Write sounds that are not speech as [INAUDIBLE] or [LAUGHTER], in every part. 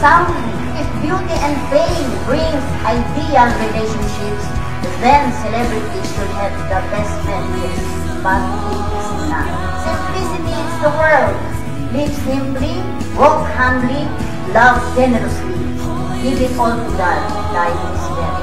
some, if beauty and fame brings ideal relationships, then celebrities should have the best friendships. But it is not. Simplicity is the world. Live simply, walk humbly, love generously. Give it all to God. Life is very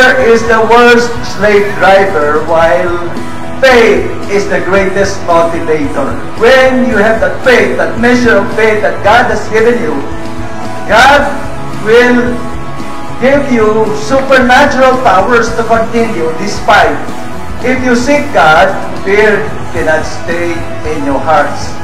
Fear is the worst slave driver while faith is the greatest motivator. When you have that faith, that measure of faith that God has given you, God will give you supernatural powers to continue despite. If you seek God, fear cannot stay in your hearts.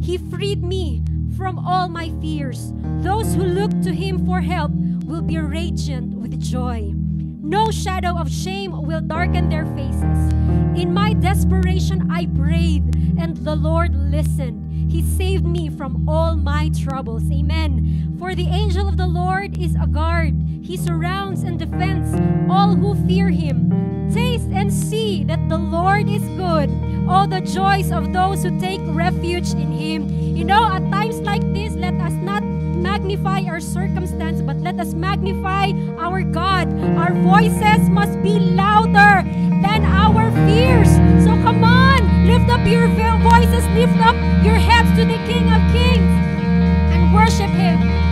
He freed me from all my fears. Those who look to him for help will be radiant with joy. No shadow of shame will darken their faces. In my desperation, I prayed, and the Lord listened. He saved me from all my troubles. Amen. For the angel of the Lord is a guard. He surrounds and defends all who fear him. Taste and see that the Lord is good. All the joys of those who take refuge in him. You know, at times like this, let us not magnify our circumstance, but let us magnify our God. Our voices must be louder than our fears. So come on, lift up your vo- voices, lift up your heads to the King of Kings and worship Him.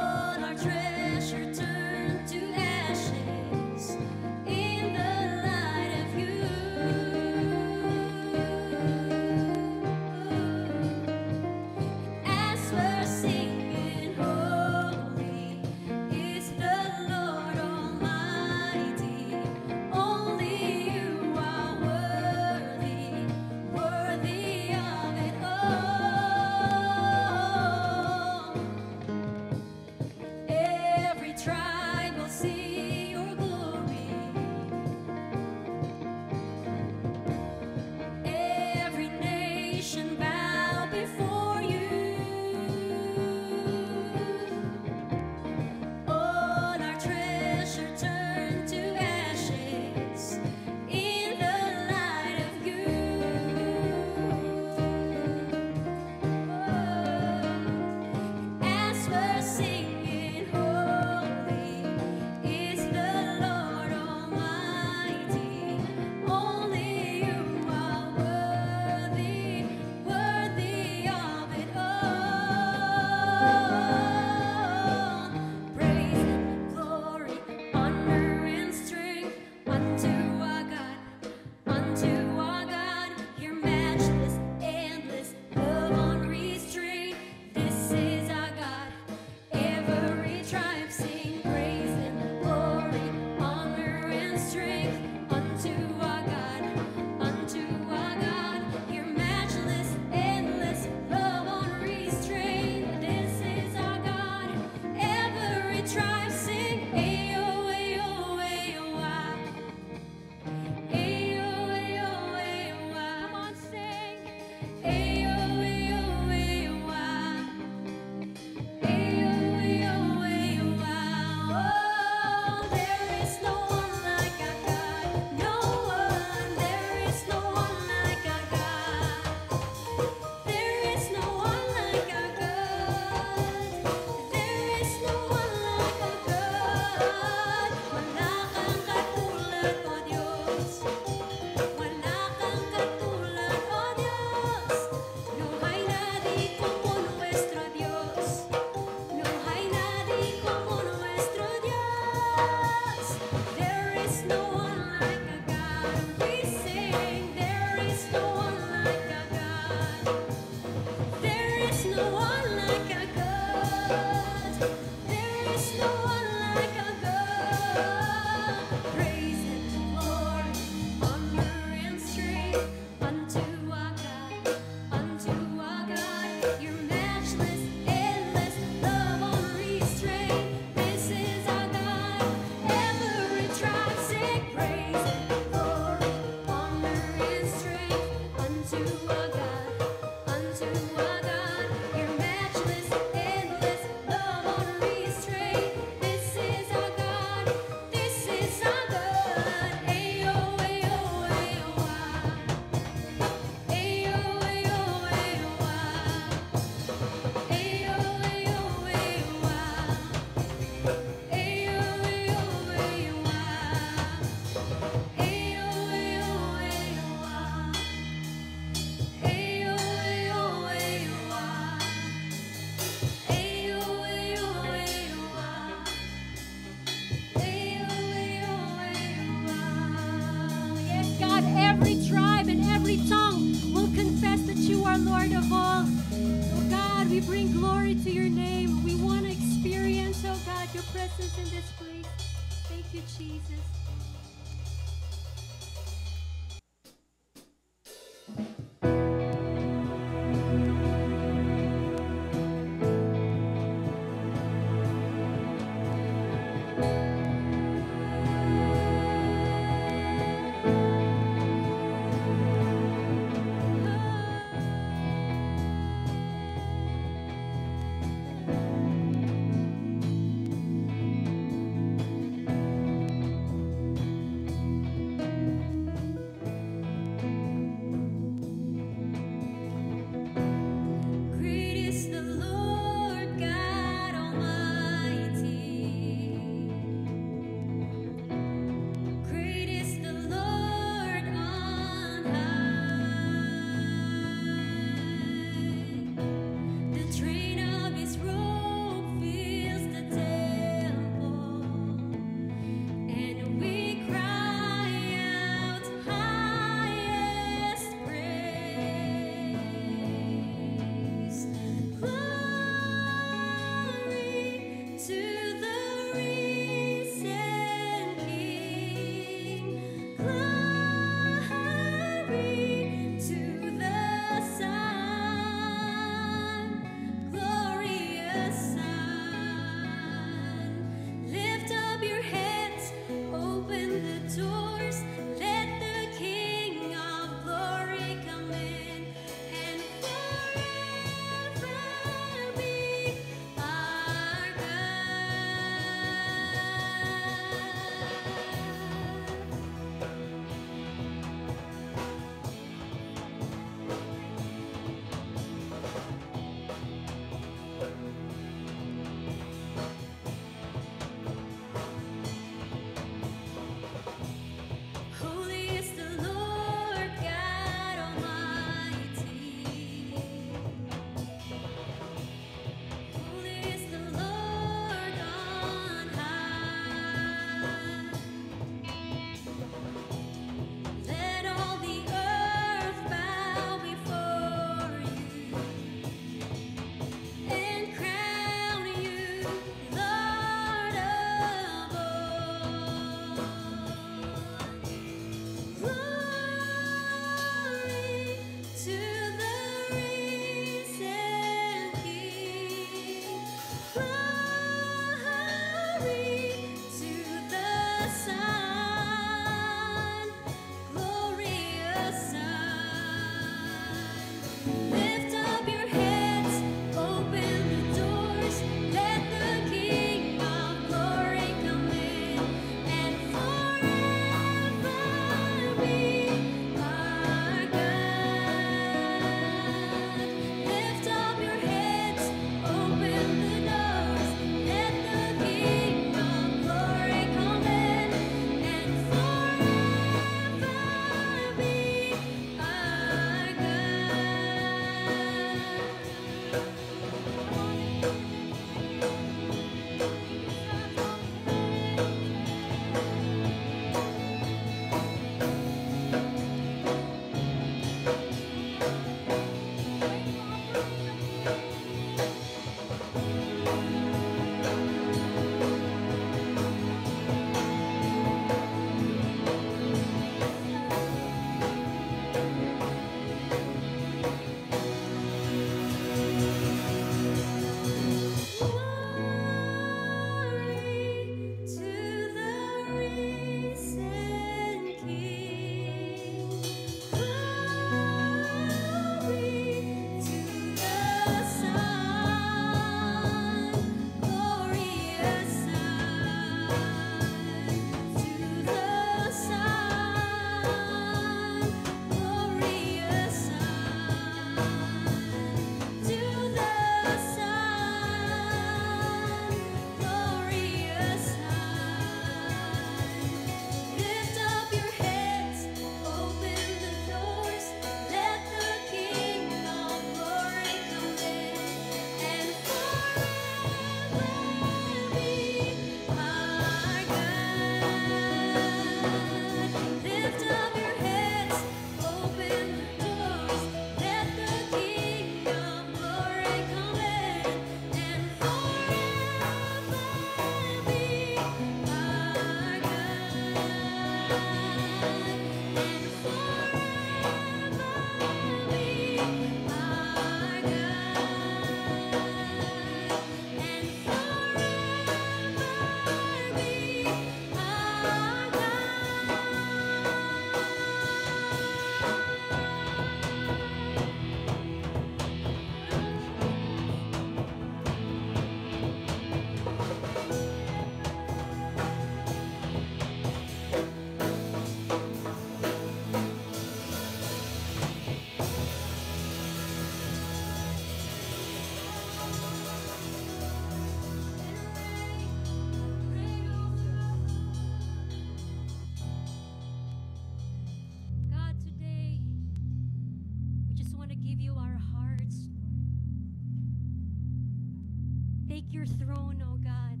Your throne, O God.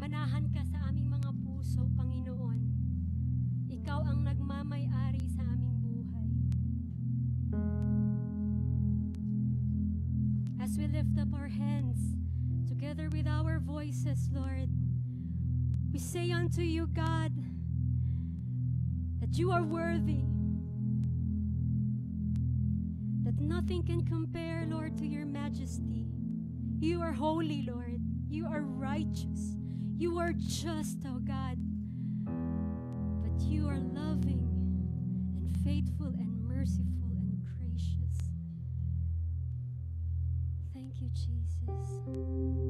Manahan ka sa aming mga puso, Panginoon. Ikaw ang nagmamay-ari sa aming buhay. As we lift up our hands together with our voices, Lord, we say unto you, God, that you are worthy, nothing can compare, Lord, to your majesty. You are holy, Lord. You are righteous. You are just, oh God. But you are loving and faithful and merciful and gracious. Thank you, Jesus.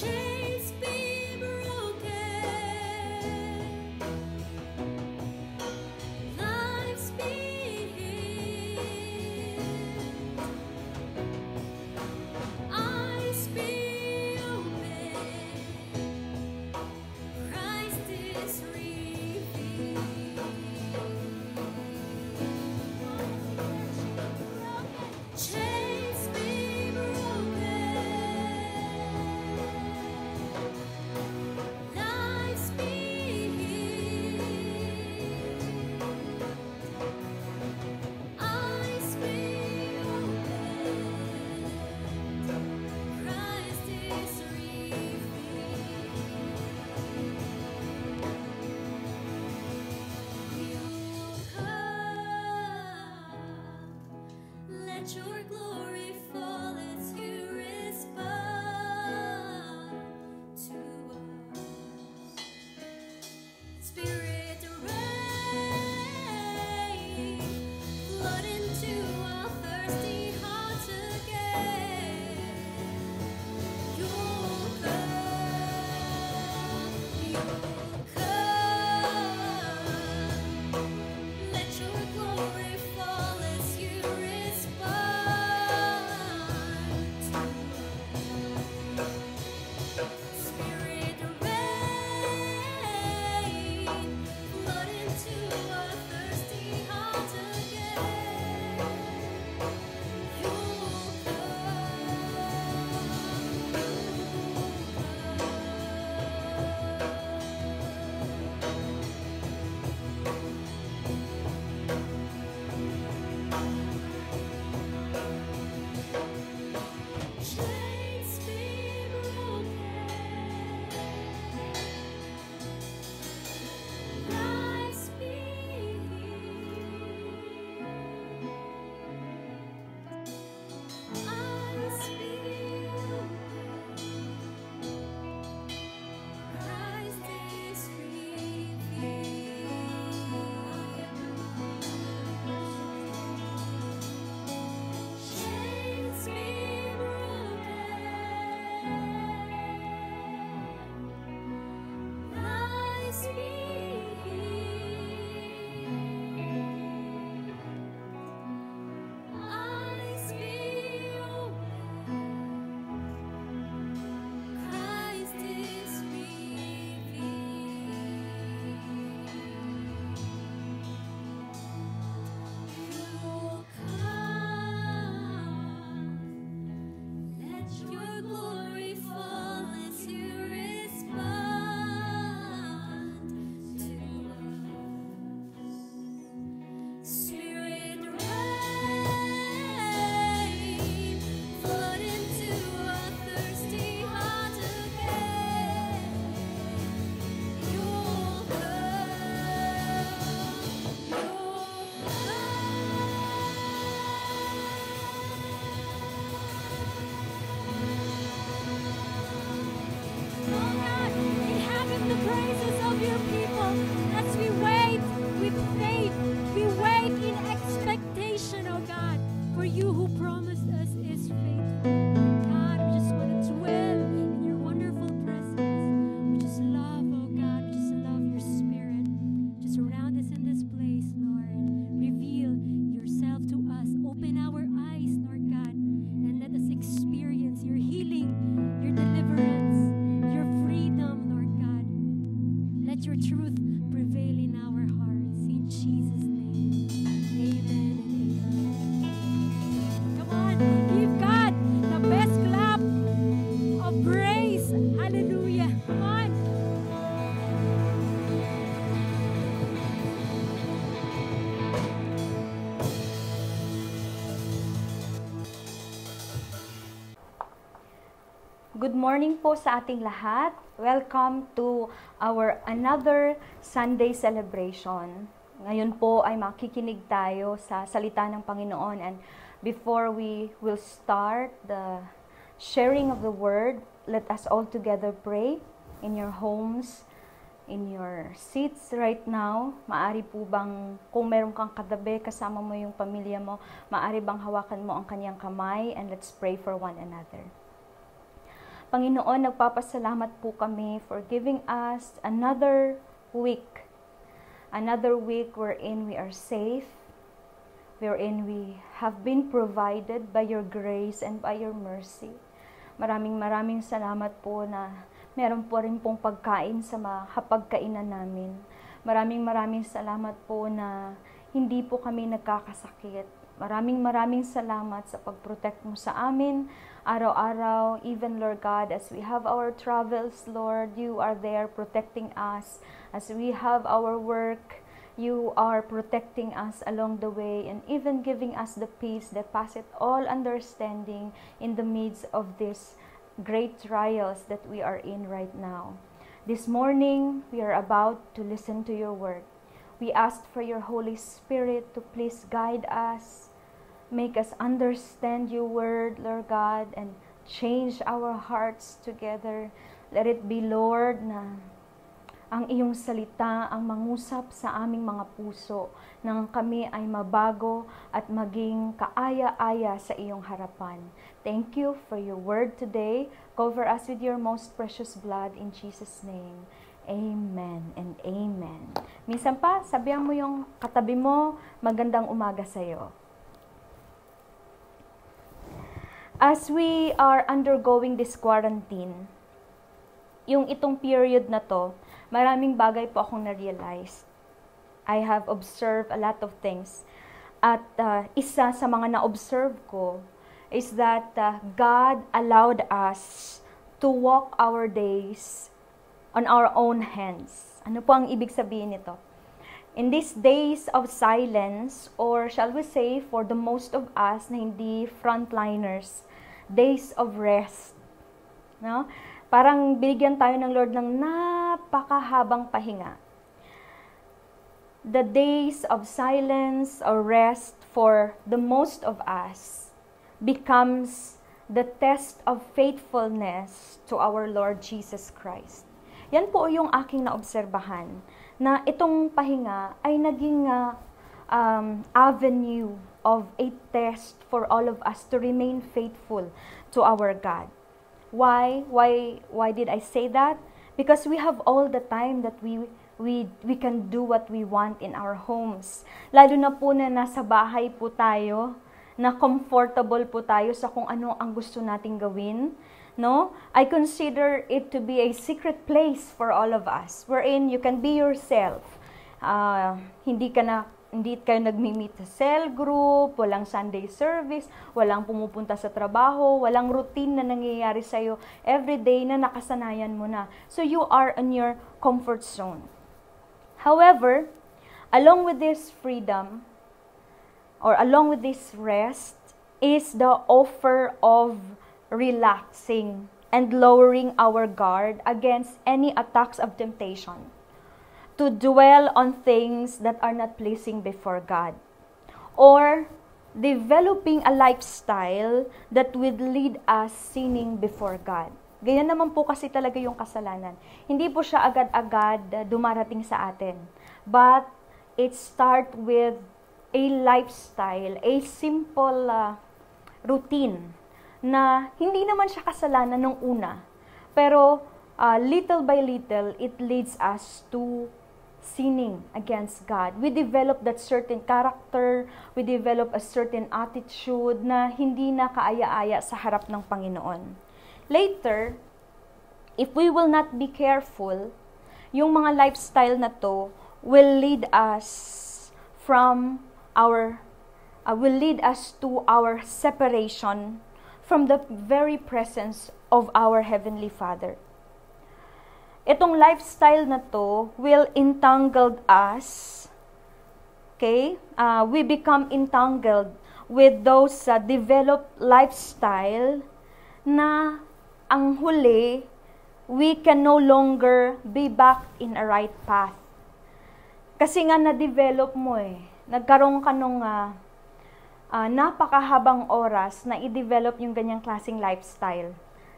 change. Morning po sa ating lahat. Welcome to our another Sunday celebration. Ngayon po ay makikinig tayo sa salita ng Panginoon and before we will start the sharing of the word, let us all together pray in your homes, in your seats right now. Maari po bang, kung meron kang katabi, kasama mo yung pamilya mo, maari bang hawakan mo ang kanyang kamay and let's pray for one another. Panginoon, nagpapasalamat po kami for giving us another week. Another week wherein we are safe, wherein we have been provided by your grace and by your mercy. Maraming maraming salamat po na meron po rin pong pagkain sa mga hapagkainan namin. Maraming maraming salamat po na hindi po kami nagkakasakit. Maraming maraming salamat sa pag-protect mo sa amin araw-araw, even Lord God, as we have our travels, Lord, you are there protecting us. As we have our work, you are protecting us along the way and even giving us the peace that passeth all understanding in the midst of these great trials that we are in right now. This morning, we are about to listen to your word. We ask for your Holy Spirit to please guide us, make us understand your word, Lord God, and change our hearts together. Let it be, Lord, na ang iyong salita ang mangusap sa aming mga puso nang kami ay mabago at maging kaaya-aya sa iyong harapan. Thank you for your word today. Cover us with your most precious blood in Jesus' name. Amen and amen. Minsan pa, sabihan mo yung katabi mo, magandang umaga sa As we are undergoing this quarantine, yung itong period na to, maraming bagay po akong na-realize. I have observed a lot of things. At uh, isa sa mga na-observe ko is that uh, God allowed us to walk our days on our own hands. Ano po ang ibig sabihin nito? In these days of silence, or shall we say, for the most of us na hindi frontliners, days of rest. No? Parang binigyan tayo ng Lord ng napakahabang pahinga. The days of silence or rest for the most of us becomes the test of faithfulness to our Lord Jesus Christ. Yan po yung aking naobserbahan na itong pahinga ay naging uh, um, avenue of a test for all of us to remain faithful to our God. Why? Why? Why did I say that? Because we have all the time that we we we can do what we want in our homes. Lalo na po na nasa bahay po tayo, na comfortable po tayo sa kung ano ang gusto nating gawin. No? I consider it to be a secret place for all of us, wherein you can be yourself. Uh, hindi ka na hindi kayo nagmi-meet sa cell group, walang Sunday service, walang pumupunta sa trabaho, walang routine na nangyayari sa'yo everyday na nakasanayan mo na. So you are in your comfort zone. However, along with this freedom, or along with this rest, is the offer of relaxing and lowering our guard against any attacks of temptation to dwell on things that are not pleasing before God. Or developing a lifestyle that would lead us sinning before God. Ganyan naman po kasi talaga yung kasalanan. Hindi po siya agad-agad dumarating sa atin. But it start with a lifestyle, a simple uh, routine na hindi naman siya kasalanan nung una. Pero uh, little by little, it leads us to sinning against God. We develop that certain character, we develop a certain attitude na hindi na kaaya-aya sa harap ng Panginoon. Later, if we will not be careful, yung mga lifestyle na to will lead us from our uh, will lead us to our separation from the very presence of our heavenly Father itong lifestyle na to will entangle us. Okay? Uh, we become entangled with those uh, developed lifestyle na ang huli, we can no longer be back in a right path. Kasi nga na-develop mo eh. Nagkaroon ka nung ah, ah, napakahabang oras na i-develop yung ganyang klaseng lifestyle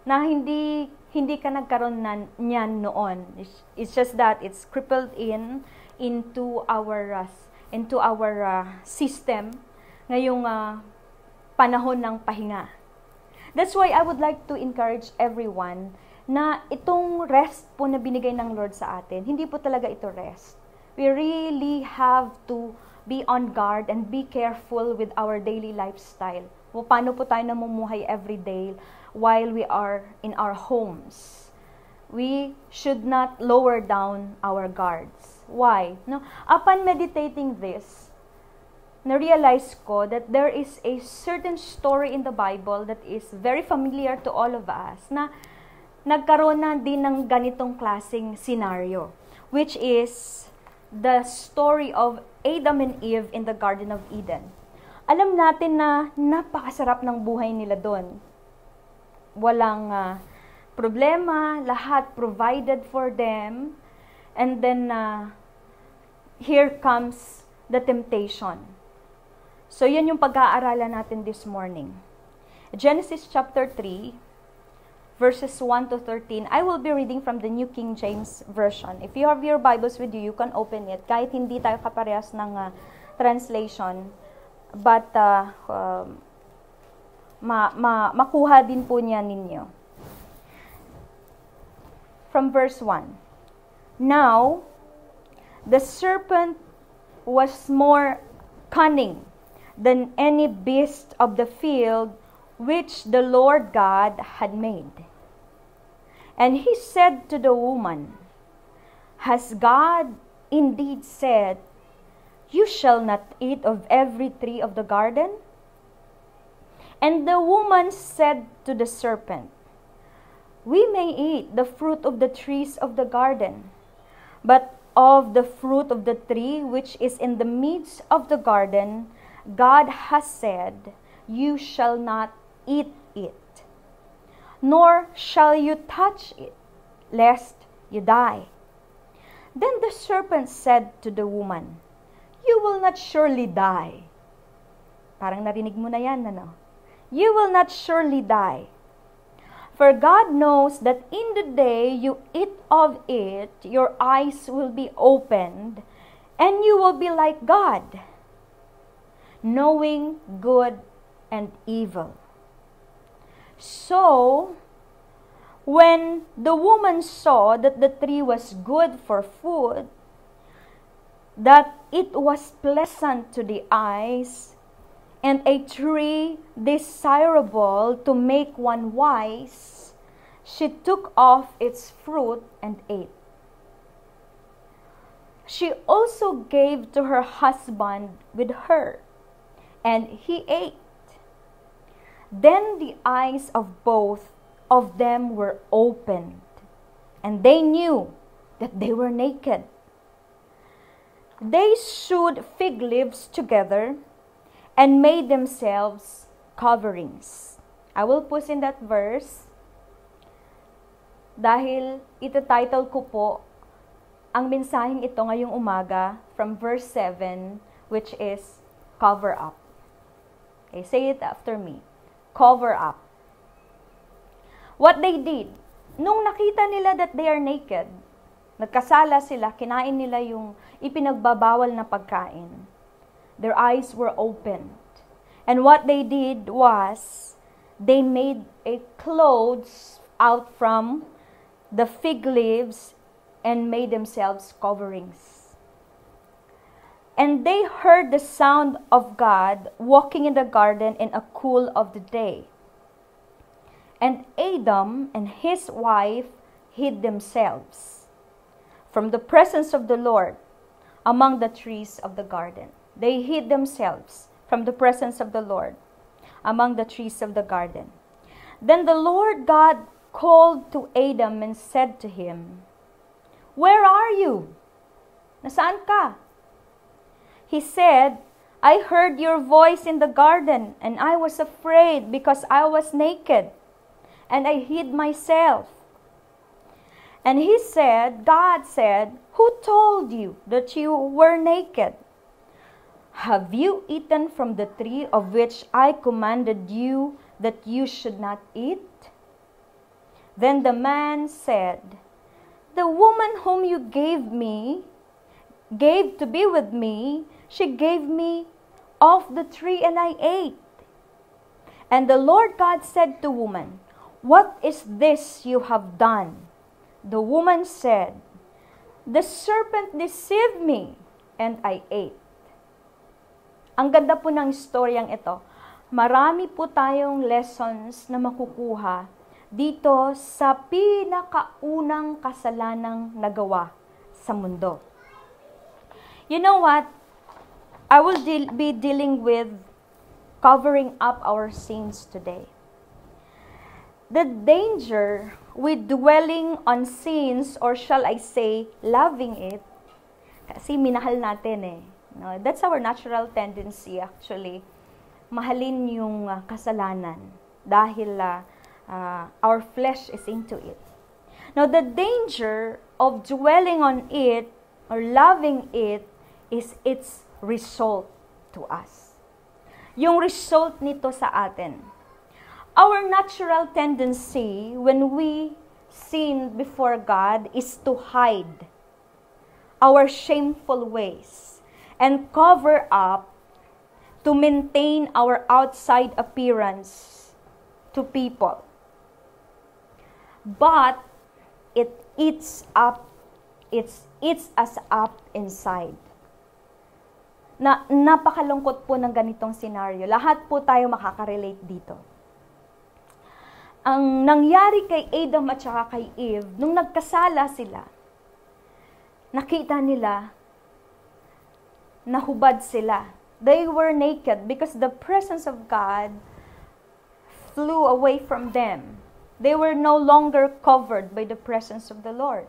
na hindi hindi ka nagkaroon na, niyan noon. It's, it's just that it's crippled in into our uh, into our uh, system ngayong uh, panahon ng pahinga. That's why I would like to encourage everyone na itong rest po na binigay ng Lord sa atin, hindi po talaga ito rest. We really have to be on guard and be careful with our daily lifestyle. O paano po tayo namumuhay every day while we are in our homes. We should not lower down our guards. Why? No? Upon meditating this, na-realize ko that there is a certain story in the Bible that is very familiar to all of us na nagkaroon na din ng ganitong klasing scenario, which is the story of Adam and Eve in the Garden of Eden. Alam natin na napakasarap ng buhay nila doon. Walang ah, problema, lahat provided for them. And then, uh, here comes the temptation. So, yan yung pag-aaralan natin this morning. Genesis chapter 3, verses 1 to 13. I will be reading from the New King James Version. If you have your Bibles with you, you can open it. Kahit hindi tayo kaparehas ng uh, translation, but uh, um, ma, ma, makuha din po niya ninyo. From verse 1. Now, the serpent was more cunning than any beast of the field which the Lord God had made. And he said to the woman, Has God indeed said, You shall not eat of every tree of the garden? And the woman said to the serpent, We may eat the fruit of the trees of the garden, but of the fruit of the tree which is in the midst of the garden, God has said, You shall not eat it, nor shall you touch it, lest you die. Then the serpent said to the woman, You will not surely die. Parang narinig mo na yan, ano? You will not surely die. For God knows that in the day you eat of it, your eyes will be opened, and you will be like God, knowing good and evil. So, when the woman saw that the tree was good for food, that it was pleasant to the eyes, and a tree desirable to make one wise, she took off its fruit and ate. She also gave to her husband with her, and he ate. Then the eyes of both of them were opened, and they knew that they were naked. They sewed fig leaves together and made themselves coverings. I will put in that verse dahil ito-title ko po ang mensaheng ito ngayong umaga from verse 7 which is cover up. Okay, say it after me. Cover up. What they did, nung nakita nila that they are naked, nagkasala sila, kinain nila yung ipinagbabawal na pagkain. Their eyes were opened. And what they did was, they made a clothes out from the fig leaves and made themselves coverings. And they heard the sound of God walking in the garden in a cool of the day. And Adam and his wife hid themselves from the presence of the Lord among the trees of the garden. They hid themselves from the presence of the Lord among the trees of the garden. Then the Lord God called to Adam and said to him, Where are you? Nasaan ka? He said, I heard your voice in the garden, and I was afraid because I was naked, and I hid myself. And he said, God said, Who told you that you were naked? Have you eaten from the tree of which I commanded you that you should not eat? Then the man said, The woman whom you gave me, gave to be with me, she gave me of the tree and I ate. And the Lord God said to woman, What is this you have done? The woman said, The serpent deceived me, and I ate. Ang ganda po ng istoryang ito. Marami po tayong lessons na makukuha dito sa pinakaunang kasalanang nagawa sa mundo. You know what? I will de- be dealing with covering up our sins today. The danger with dwelling on sins, or shall I say, loving it, kasi minahal natin eh. No? That's our natural tendency actually. Mahalin yung uh, kasalanan dahil uh, uh, our flesh is into it. Now, the danger of dwelling on it or loving it is its result to us. Yung result nito sa atin. Our natural tendency when we sin before God is to hide our shameful ways and cover up to maintain our outside appearance to people. But it eats up, it's eats us up inside. Na napakalungkot po ng ganitong scenario. Lahat po tayo makaka-relate dito. Ang nangyari kay Adam at saka kay Eve, nung nagkasala sila, nakita nila nahubad sila. They were naked because the presence of God flew away from them. They were no longer covered by the presence of the Lord.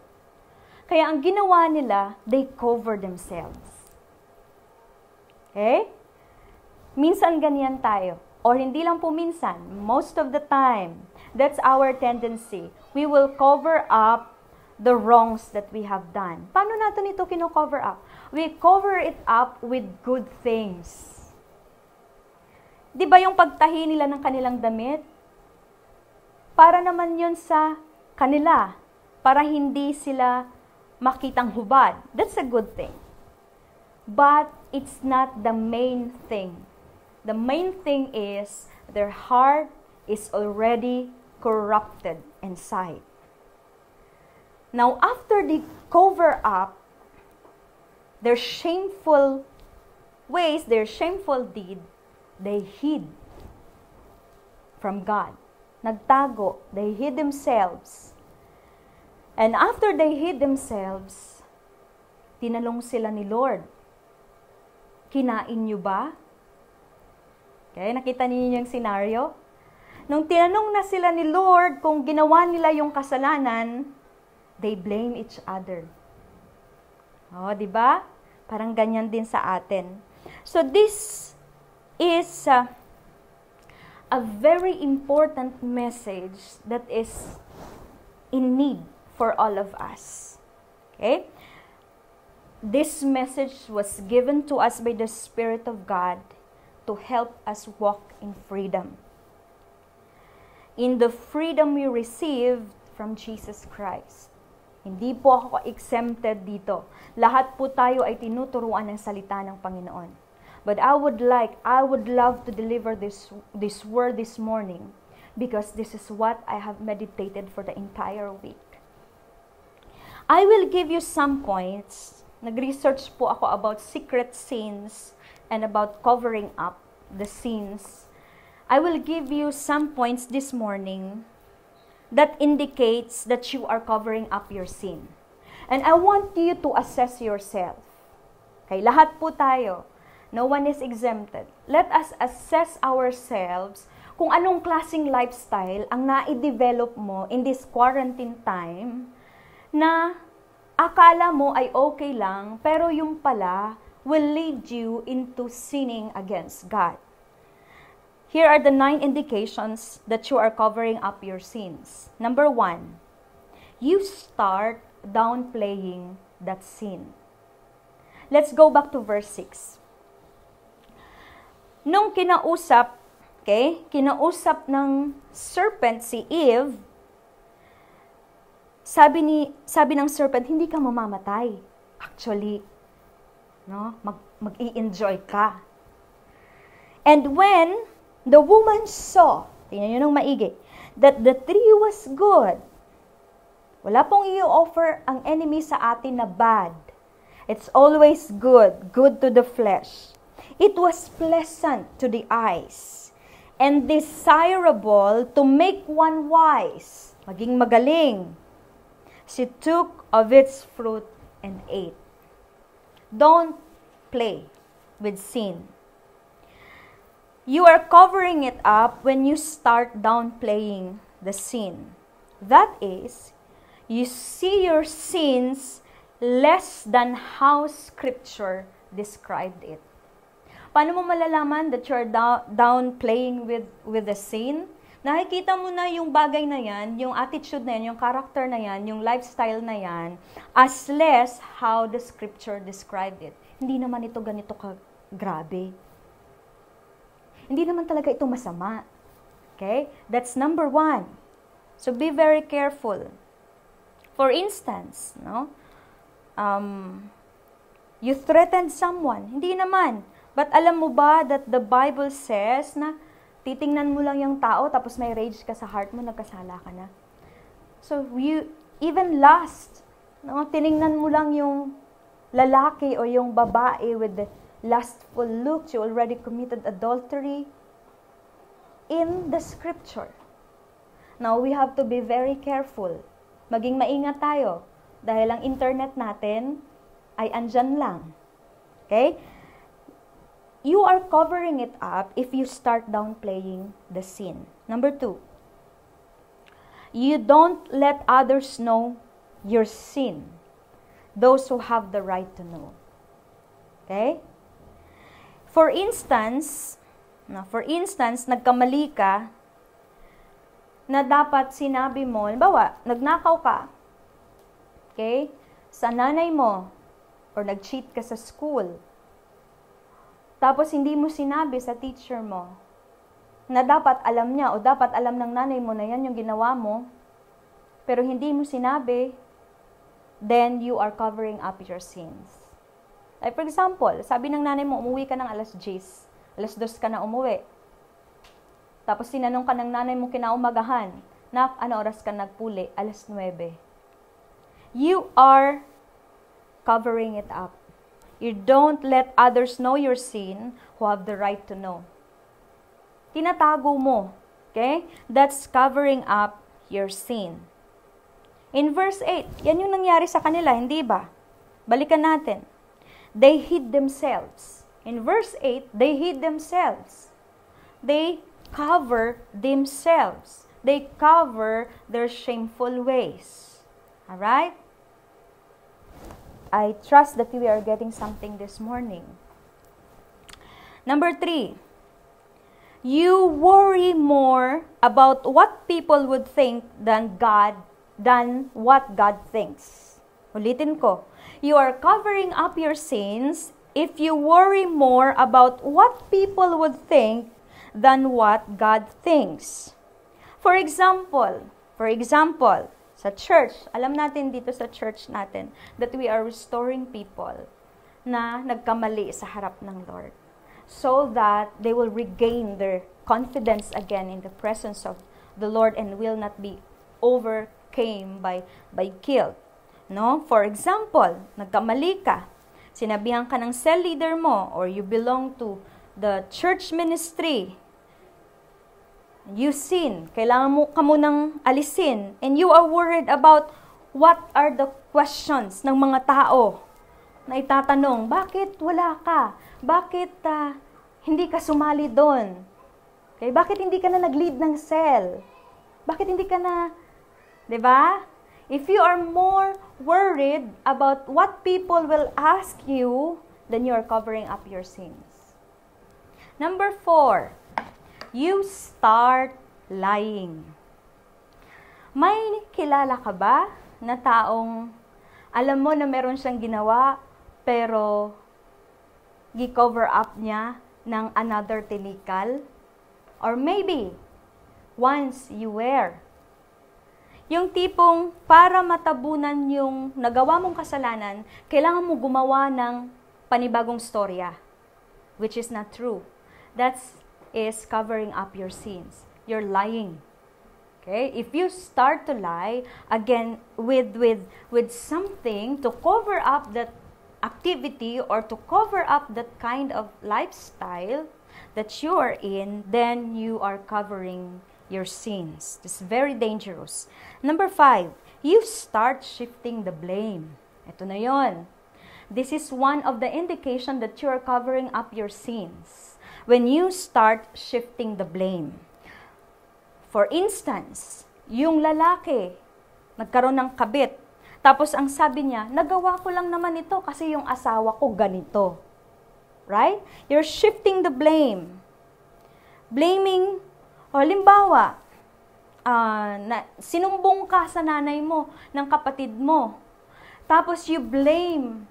Kaya ang ginawa nila, they cover themselves. Okay? Minsan ganyan tayo. Or hindi lang po minsan, most of the time, that's our tendency. We will cover up the wrongs that we have done. Paano natin ito kino-cover up? We cover it up with good things. Di ba yung pagtahi nila ng kanilang damit? Para naman yun sa kanila. Para hindi sila makitang hubad. That's a good thing. But it's not the main thing. The main thing is their heart is already corrupted inside. Now, after they cover up their shameful ways, their shameful deed, they hid from God. Nagtago. They hid themselves. And after they hid themselves, tinalong sila ni Lord. Kinain niyo ba? Okay, nakita niyo yung scenario? Nung tinanong na sila ni Lord kung ginawa nila yung kasalanan, they blame each other. Oh, di ba? Parang ganyan din sa atin. So this is uh, a very important message that is in need for all of us. Okay? This message was given to us by the Spirit of God to help us walk in freedom. In the freedom we received from Jesus Christ. Hindi po ako exempted dito. Lahat po tayo ay tinuturuan ng salita ng Panginoon. But I would like, I would love to deliver this, this word this morning because this is what I have meditated for the entire week. I will give you some points. Nag-research po ako about secret sins and about covering up the sins, I will give you some points this morning that indicates that you are covering up your sin. And I want you to assess yourself. Okay, lahat po tayo. No one is exempted. Let us assess ourselves kung anong klasing lifestyle ang na-develop mo in this quarantine time na akala mo ay okay lang, pero yung pala will lead you into sinning against God. Here are the nine indications that you are covering up your sins. Number one, you start downplaying that sin. Let's go back to verse 6. Nung kinausap, okay, kinausap ng serpent si Eve, sabi ni sabi ng serpent, hindi ka mamamatay. Actually, no, mag mag-i-enjoy ka. And when the woman saw, tingnan niyo nung maigi, that the tree was good, wala pong i-offer ang enemy sa atin na bad. It's always good, good to the flesh. It was pleasant to the eyes and desirable to make one wise, maging magaling. She took of its fruit and ate. Don't play with sin. You are covering it up when you start downplaying the sin. That is, you see your sins less than how Scripture described it. Paano mo malalaman that you're down, downplaying with, with the sin? Nakikita mo na yung bagay na yan, yung attitude na yan, yung character na yan, yung lifestyle na yan, as less how the Scripture described it. Hindi naman ito ganito ka grabe. Hindi naman talaga ito masama. Okay? That's number one. So be very careful. For instance, no? Um, you threatened someone. Hindi naman. But alam mo ba that the Bible says na titingnan mo lang yung tao tapos may rage ka sa heart mo, nagkasala ka na. So you, even lust, no? tiningnan mo lang yung lalaki o yung babae with the lustful looks, you already committed adultery in the scripture. Now, we have to be very careful. Maging maingat tayo dahil ang internet natin ay andyan lang. Okay? You are covering it up if you start downplaying the sin. Number two, you don't let others know your sin. Those who have the right to know. Okay? For instance, na for instance, nagkamali ka na dapat sinabi mo, halimbawa, nagnakaw ka, okay, sa nanay mo, or nag-cheat ka sa school, tapos hindi mo sinabi sa teacher mo, na dapat alam niya o dapat alam ng nanay mo na yan yung ginawa mo, pero hindi mo sinabi, then you are covering up your sins. Like for example, sabi ng nanay mo, umuwi ka ng alas 10. Alas 2 ka na umuwi. Tapos sinanong ka ng nanay mo kinaumagahan, Nak, ano oras ka nagpuli? Alas 9. You are covering it up. You don't let others know your sin who have the right to know. Tinatago mo. Okay? That's covering up your sin. In verse 8, yan yung nangyari sa kanila, hindi ba? Balikan natin they hid themselves. In verse 8, they hid themselves. They cover themselves. They cover their shameful ways. All right? I trust that we are getting something this morning. Number three, you worry more about what people would think than God, than what God thinks. Ulitin ko. You are covering up your sins if you worry more about what people would think than what God thinks. For example, for example, sa church, alam natin dito sa church natin that we are restoring people na nagkamali sa harap ng Lord so that they will regain their confidence again in the presence of the Lord and will not be overcame by by guilt. No? For example, nagkamali ka, sinabihan ka ng cell leader mo or you belong to the church ministry, you sin, kailangan mo ka munang alisin, and you are worried about what are the questions ng mga tao na itatanong, bakit wala ka? Bakit uh, hindi ka sumali doon? Okay, bakit hindi ka na nag-lead ng cell? Bakit hindi ka na, 'di ba? If you are more worried about what people will ask you, then you are covering up your sins. Number four, you start lying. May kilala ka ba na taong alam mo na meron siyang ginawa, pero gi-cover up niya ng another tinikal? Or maybe, once you were. Yung tipong para matabunan yung nagawa mong kasalanan, kailangan mo gumawa ng panibagong storya, which is not true. That is covering up your sins. You're lying. Okay? If you start to lie again with with with something to cover up that activity or to cover up that kind of lifestyle that you are in, then you are covering your sins. It's very dangerous. Number five, you start shifting the blame. Ito na yon. This is one of the indication that you are covering up your sins. When you start shifting the blame. For instance, yung lalaki, nagkaroon ng kabit. Tapos ang sabi niya, nagawa ko lang naman ito kasi yung asawa ko ganito. Right? You're shifting the blame. Blaming, o limbawa, uh, na, sinumbong ka sa nanay mo, ng kapatid mo. Tapos you blame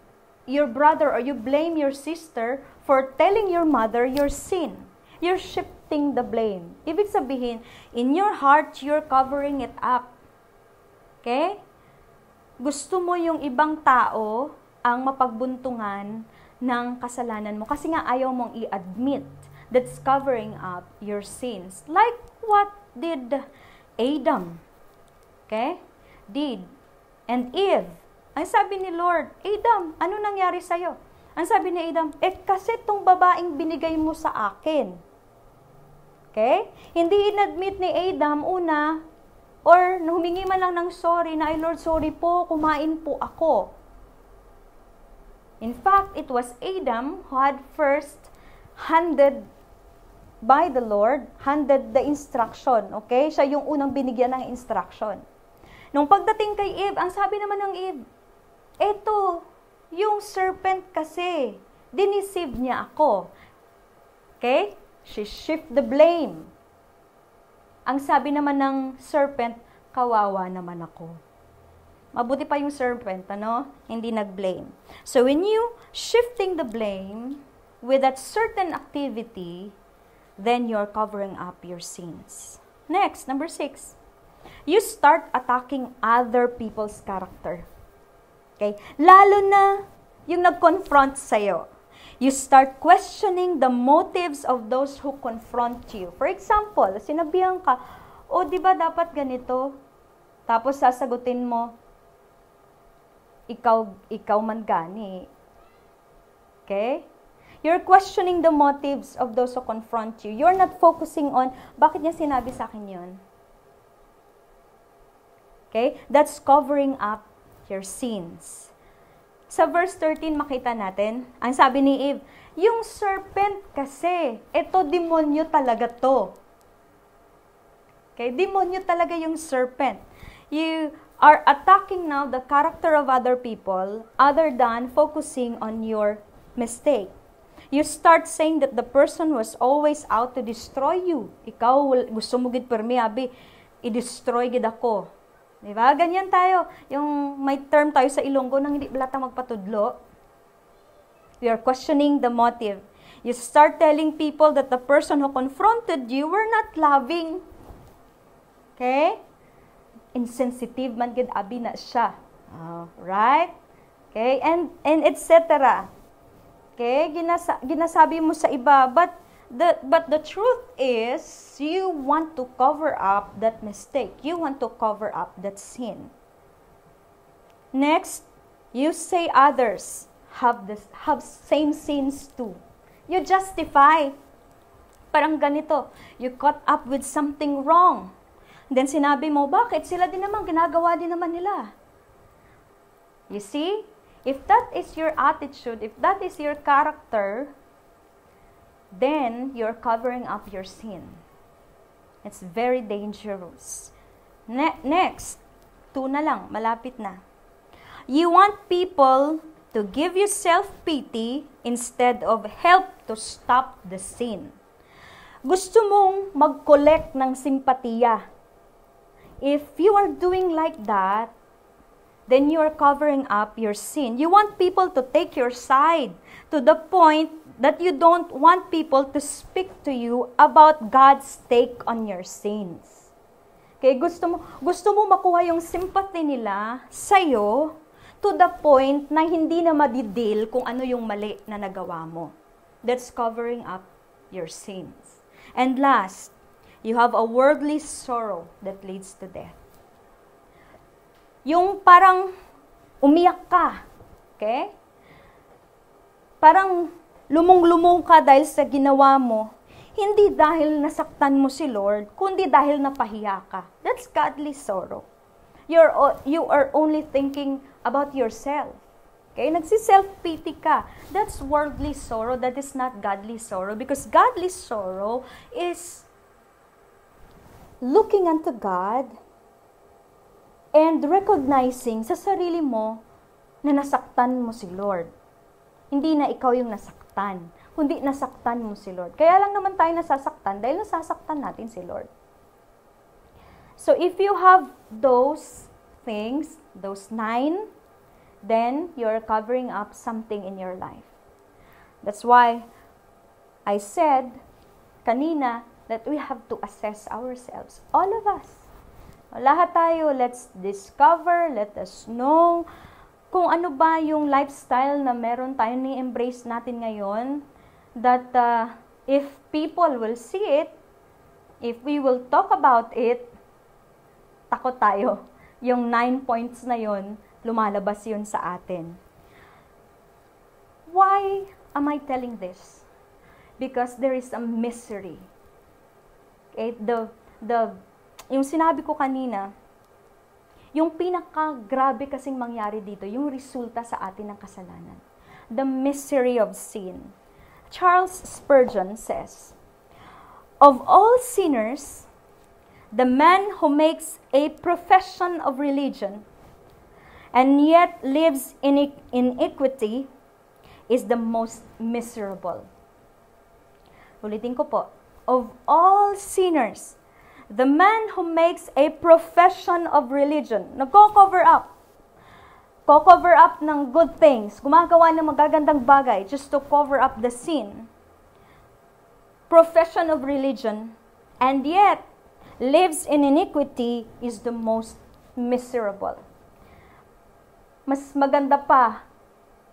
your brother or you blame your sister for telling your mother your sin. You're shifting the blame. Ibig sabihin, in your heart, you're covering it up. Okay? Gusto mo yung ibang tao ang mapagbuntungan ng kasalanan mo kasi nga ayaw mong i-admit that's covering up your sins. Like what did Adam, okay, did. And Eve, ang sabi ni Lord, Adam, ano nangyari sa'yo? Ang sabi ni Adam, eh kasi tong babaeng binigay mo sa akin. Okay? Hindi inadmit ni Adam una or humingi man lang ng sorry na, ay Lord, sorry po, kumain po ako. In fact, it was Adam who had first handed by the Lord, handed the instruction. Okay? Siya yung unang binigyan ng instruction. Nung pagdating kay Eve, ang sabi naman ng Eve, eto, yung serpent kasi, diniceive niya ako. Okay? She shift the blame. Ang sabi naman ng serpent, kawawa naman ako. Mabuti pa yung serpent, ano? Hindi nag-blame. So when you shifting the blame with that certain activity, then you're covering up your sins. Next, number six. You start attacking other people's character. Okay? Lalo na yung nag-confront sa'yo you start questioning the motives of those who confront you. For example, sinabihan ka, o di ba dapat ganito? Tapos sasagutin mo, ikaw, ikaw man gani. Okay? You're questioning the motives of those who confront you. You're not focusing on, bakit niya sinabi sa akin yun? Okay? That's covering up your sins. Sa verse 13, makita natin, ang sabi ni Eve, yung serpent kasi, ito demonyo talaga to. Okay, demonyo talaga yung serpent. You are attacking now the character of other people other than focusing on your mistake. You start saying that the person was always out to destroy you. Ikaw, gusto mo gid permi, i-destroy gid ako. Di ba? Ganyan tayo. Yung may term tayo sa Ilonggo nang hindi balata magpatudlo. We are questioning the motive. You start telling people that the person who confronted you were not loving. Okay? Insensitive man gid abi na siya. Uh, right? Okay? And and etc. Okay? Ginasa, ginasabi mo sa iba, but the, but the truth is, you want to cover up that mistake. You want to cover up that sin. Next, you say others have this have same sins too. You justify. Parang ganito, you caught up with something wrong. Then sinabi mo, bakit? Sila din naman, ginagawa din naman nila. You see? If that is your attitude, if that is your character, then you're covering up your sin. It's very dangerous. Ne- next, two na lang, malapit na. You want people to give you self-pity instead of help to stop the sin. gusto mong mag-collect ng simpatiya. If you are doing like that, then you are covering up your sin. You want people to take your side to the point that you don't want people to speak to you about God's take on your sins. Okay, gusto mo gusto mo makuha yung sympathy nila sa iyo to the point na hindi na madidil kung ano yung mali na nagawa mo. That's covering up your sins. And last, you have a worldly sorrow that leads to death. Yung parang umiyak ka, okay? Parang lumong-lumong ka dahil sa ginawa mo, hindi dahil nasaktan mo si Lord, kundi dahil napahiya ka. That's godly sorrow. You're, you are only thinking about yourself. Okay? Nagsi-self-pity ka. That's worldly sorrow. That is not godly sorrow. Because godly sorrow is looking unto God and recognizing sa sarili mo na nasaktan mo si Lord. Hindi na ikaw yung nasaktan, kundi nasaktan mo si Lord. Kaya lang naman tayo nasasaktan dahil nasasaktan natin si Lord. So if you have those things, those nine, then you're covering up something in your life. That's why I said kanina that we have to assess ourselves. All of us. Lahat tayo, let's discover, let us know kung ano ba yung lifestyle na meron tayo ni embrace natin ngayon that uh, if people will see it, if we will talk about it, takot tayo. [LAUGHS] Yung nine points na yon, lumalabas yun sa atin. Why am I telling this? Because there is a misery. Okay, the, the yung sinabi ko kanina, yung pinaka-grabe kasing mangyari dito, yung resulta sa atin ng kasalanan. The misery of sin. Charles Spurgeon says, Of all sinners, the man who makes a profession of religion and yet lives in iniquity is the most miserable. Ulitin ko po. Of all sinners, The man who makes a profession of religion, nagko-cover up, ko-cover up ng good things, gumagawa ng magagandang bagay just to cover up the sin. Profession of religion, and yet lives in iniquity is the most miserable. Mas maganda pa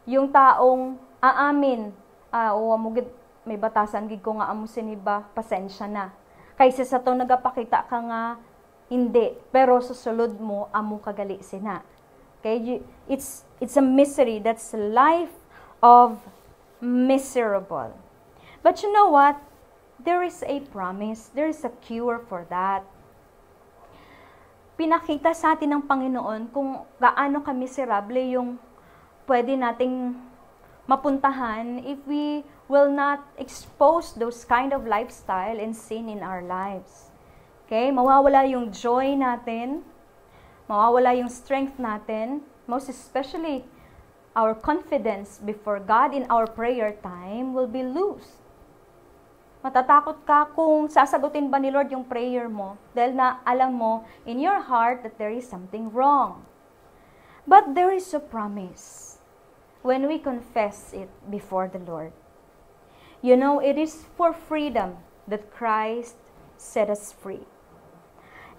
yung taong aamin, ah, o amugid, may batasan gid ko nga amo siniba, pasensya na Kaysa sa to nagapakita ka nga, hindi. Pero sa sulod mo, amo kagali sina. Okay? It's, it's a misery. That's life of miserable. But you know what? There is a promise. There is a cure for that. Pinakita sa atin ng Panginoon kung gaano ka miserable yung pwede nating mapuntahan if we will not expose those kind of lifestyle and sin in our lives. Okay? Mawawala yung joy natin, mawawala yung strength natin, most especially our confidence before God in our prayer time will be loose. Matatakot ka kung sasagutin ba ni Lord yung prayer mo dahil na alam mo in your heart that there is something wrong. But there is a promise when we confess it before the Lord. You know, it is for freedom that Christ set us free.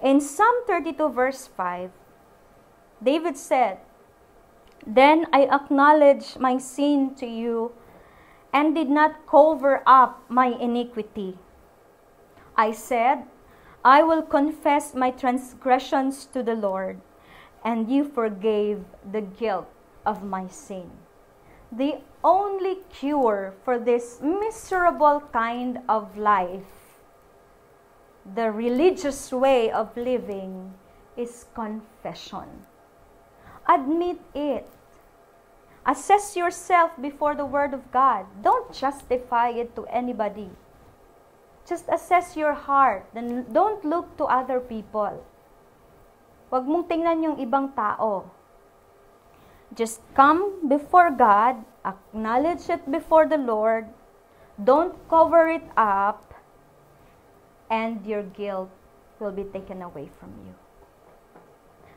In Psalm 32, verse 5, David said, Then I acknowledged my sin to you and did not cover up my iniquity. I said, I will confess my transgressions to the Lord, and you forgave the guilt of my sin. The only cure for this miserable kind of life, the religious way of living, is confession. Admit it. Assess yourself before the Word of God. Don't justify it to anybody. Just assess your heart. Then don't look to other people. Huwag mong tingnan yung ibang tao. Just come before God acknowledge it before the Lord, don't cover it up, and your guilt will be taken away from you.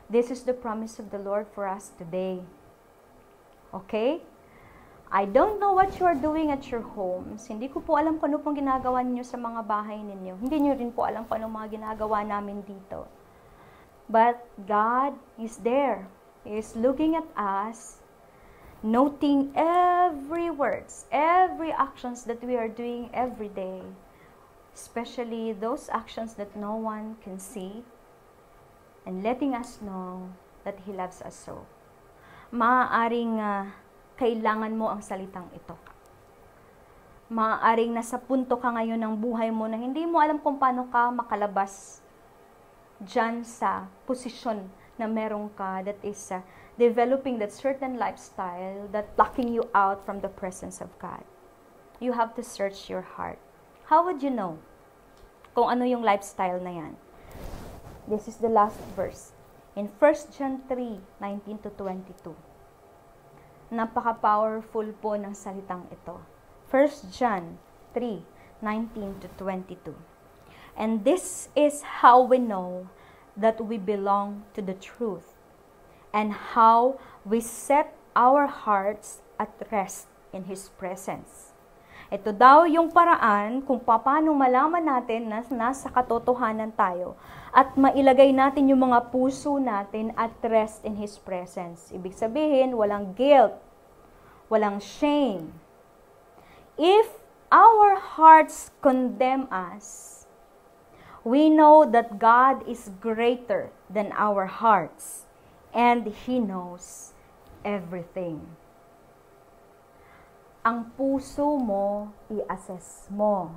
This is the promise of the Lord for us today. Okay? I don't know what you are doing at your homes. Hindi ko po alam kung ano pong ginagawa ninyo sa mga bahay ninyo. Hindi nyo rin po alam kung ano mga ginagawa namin dito. But God is there. Is looking at us, noting every words, every actions that we are doing every day. Especially those actions that no one can see. And letting us know that He loves us so. Maaaring uh, kailangan mo ang salitang ito. Maaaring nasa punto ka ngayon ng buhay mo na hindi mo alam kung paano ka makalabas dyan sa posisyon na meron ka that is uh, developing that certain lifestyle that blocking you out from the presence of God. You have to search your heart. How would you know kung ano yung lifestyle na yan? This is the last verse. In 1 John 3, 19 to 22. Napaka-powerful po ng salitang ito. 1 John 3, 19 to 22. And this is how we know that we belong to the truth and how we set our hearts at rest in His presence. Ito daw yung paraan kung paano malaman natin na nasa katotohanan tayo at mailagay natin yung mga puso natin at rest in His presence. Ibig sabihin, walang guilt, walang shame. If our hearts condemn us, we know that God is greater than our hearts and He knows everything. Ang puso mo, i-assess mo.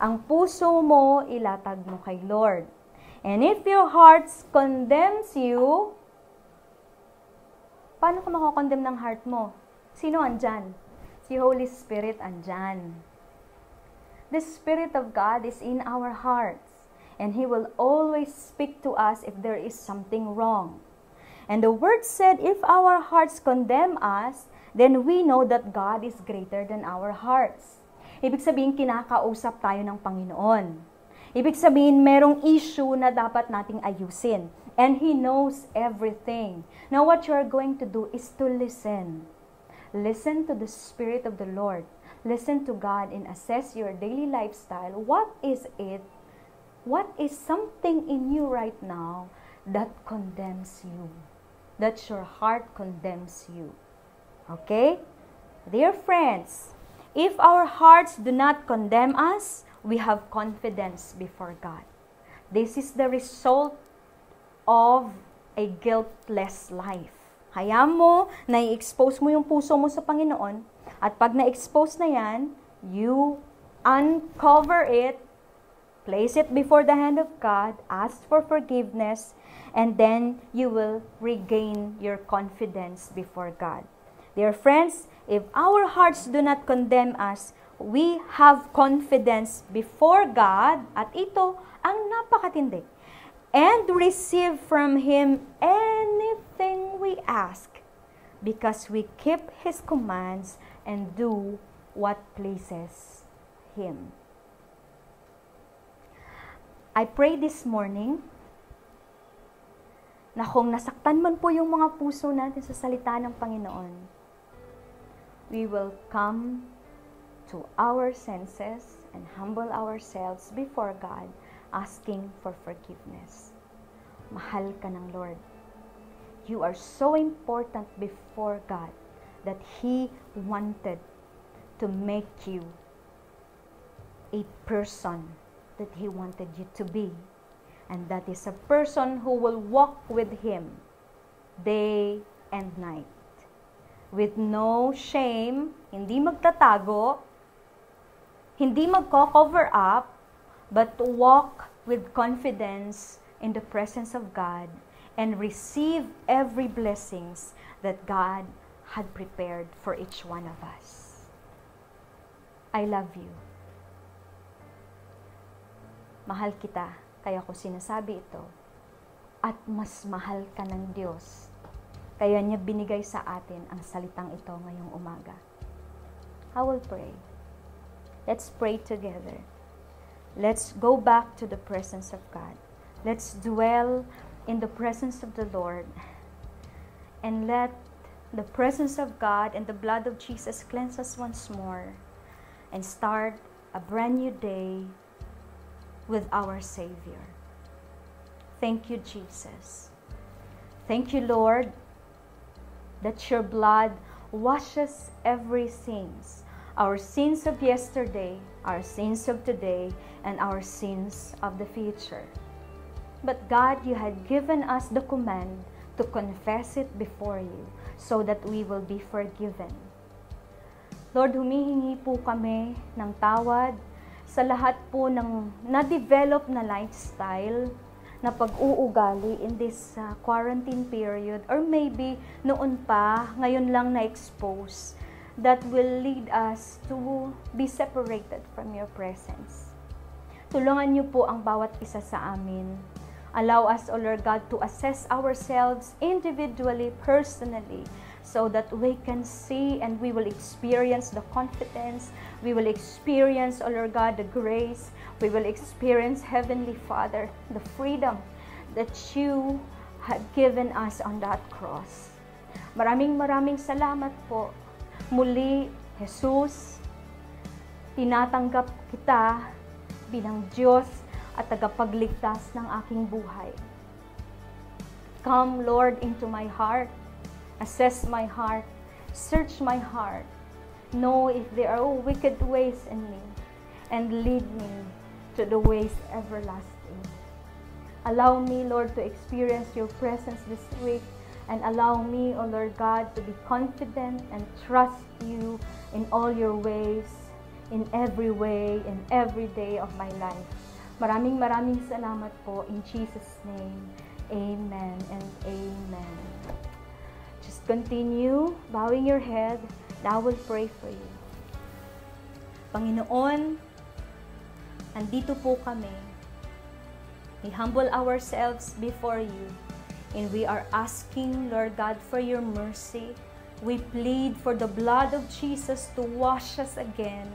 Ang puso mo, ilatag mo kay Lord. And if your hearts condemns you, paano ka makakondemn ng heart mo? Sino andyan? Si Holy Spirit andyan. The Spirit of God is in our hearts. And He will always speak to us if there is something wrong. And the Word said, if our hearts condemn us, then we know that God is greater than our hearts. Ibig sabihin, kinakausap tayo ng Panginoon. Ibig sabihin, merong issue na dapat nating ayusin. And He knows everything. Now, what you are going to do is to listen. Listen to the Spirit of the Lord. Listen to God and assess your daily lifestyle. What is it? What is something in you right now that condemns you? That your heart condemns you? Okay? Dear friends, if our hearts do not condemn us, we have confidence before God. This is the result of a guiltless life. Hayaan mo na i-expose mo yung puso mo sa Panginoon at pag na-expose na yan, you uncover it, place it before the hand of God, ask for forgiveness, and then you will regain your confidence before God. Dear friends, if our hearts do not condemn us, we have confidence before God, at ito ang napakatindi, and receive from Him anything we ask, because we keep His commands and do what pleases Him. I pray this morning na kung nasaktan man po yung mga puso natin sa salita ng Panginoon, we will come to our senses and humble ourselves before God, asking for forgiveness. Mahal ka ng Lord. You are so important before God that He wanted to make you a person that He wanted you to be. And that is a person who will walk with Him day and night with no shame, hindi magtatago, hindi magko-cover up, but walk with confidence in the presence of God and receive every blessings that God had prepared for each one of us. I love you. Mahal kita, kaya ko sinasabi ito. At mas mahal ka ng Diyos kaya niya binigay sa atin ang salitang ito ngayong umaga. I will pray. Let's pray together. Let's go back to the presence of God. Let's dwell in the presence of the Lord. And let the presence of God and the blood of Jesus cleanse us once more and start a brand new day with our Savior. Thank you, Jesus. Thank you, Lord, that your blood washes every sins. Our sins of yesterday, our sins of today, and our sins of the future. But God, you had given us the command to confess it before you so that we will be forgiven. Lord, humihingi po kami ng tawad sa lahat po ng na-develop na lifestyle na pag-uugali in this uh, quarantine period or maybe noon pa, ngayon lang na-expose that will lead us to be separated from your presence. Tulungan niyo po ang bawat isa sa amin. Allow us, O Lord God, to assess ourselves individually, personally, so that we can see and we will experience the confidence, we will experience, O Lord God, the grace, we will experience, Heavenly Father, the freedom that you have given us on that cross. Maraming maraming salamat po. Muli, Jesus, tinatanggap kita bilang Diyos at tagapagligtas ng aking buhay. Come, Lord, into my heart Assess my heart. Search my heart. Know if there are wicked ways in me. And lead me to the ways everlasting. Allow me, Lord, to experience your presence this week. And allow me, O Lord God, to be confident and trust you in all your ways, in every way, in every day of my life. Maraming maraming salamat po in Jesus' name. Amen and amen. Continue bowing your head and I will pray for you. Panginoon, andito po kami. We humble ourselves before you and we are asking, Lord God, for your mercy. We plead for the blood of Jesus to wash us again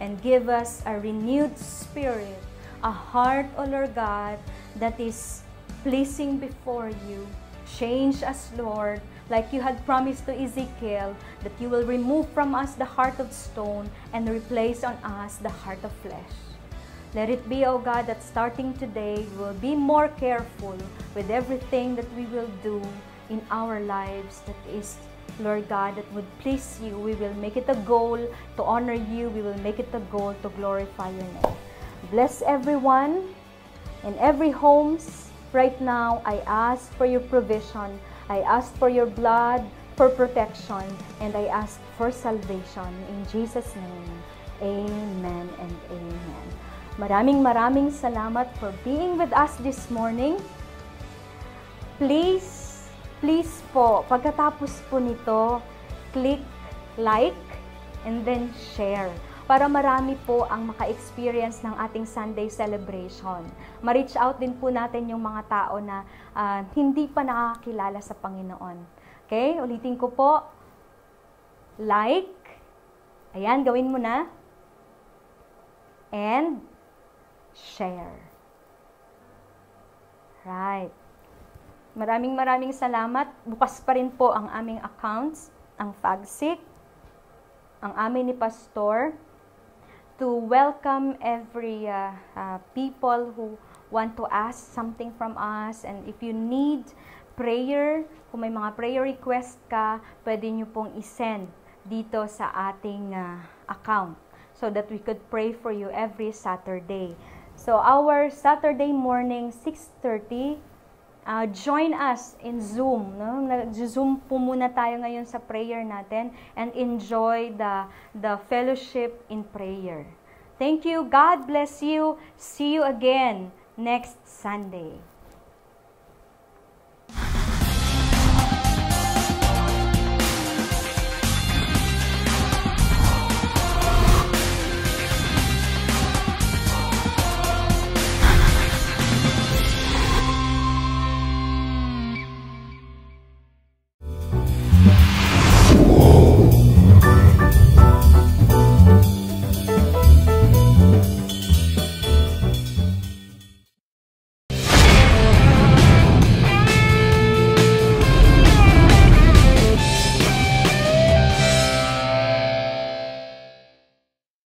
and give us a renewed spirit, a heart, O Lord God, that is pleasing before you. Change us, Lord, like you had promised to Ezekiel, that you will remove from us the heart of stone and replace on us the heart of flesh. Let it be, O God, that starting today, we will be more careful with everything that we will do in our lives that is, Lord God, that would please you. We will make it a goal to honor you. We will make it a goal to glorify your name. Bless everyone in every homes. Right now, I ask for your provision I ask for your blood for protection and I ask for salvation. In Jesus' name, Amen and Amen. Maraming maraming salamat for being with us this morning. Please, please po, pagkatapos po nito, click like and then share para marami po ang maka-experience ng ating Sunday celebration. Ma-reach out din po natin yung mga tao na uh, hindi pa nakakilala sa Panginoon. Okay? Ulitin ko po. Like. Ayan, gawin mo na. And share. Right. Maraming maraming salamat. Bukas pa rin po ang aming accounts, ang FAGSIC, ang amin ni Pastor, to welcome every uh, uh, people who want to ask something from us. And if you need prayer, kung may mga prayer request ka, pwede nyo pong isend dito sa ating uh, account so that we could pray for you every Saturday. So our Saturday morning, 6.30, uh, join us in Zoom. No? Nag-Zoom po muna tayo ngayon sa prayer natin and enjoy the, the fellowship in prayer. Thank you. God bless you. See you again next Sunday.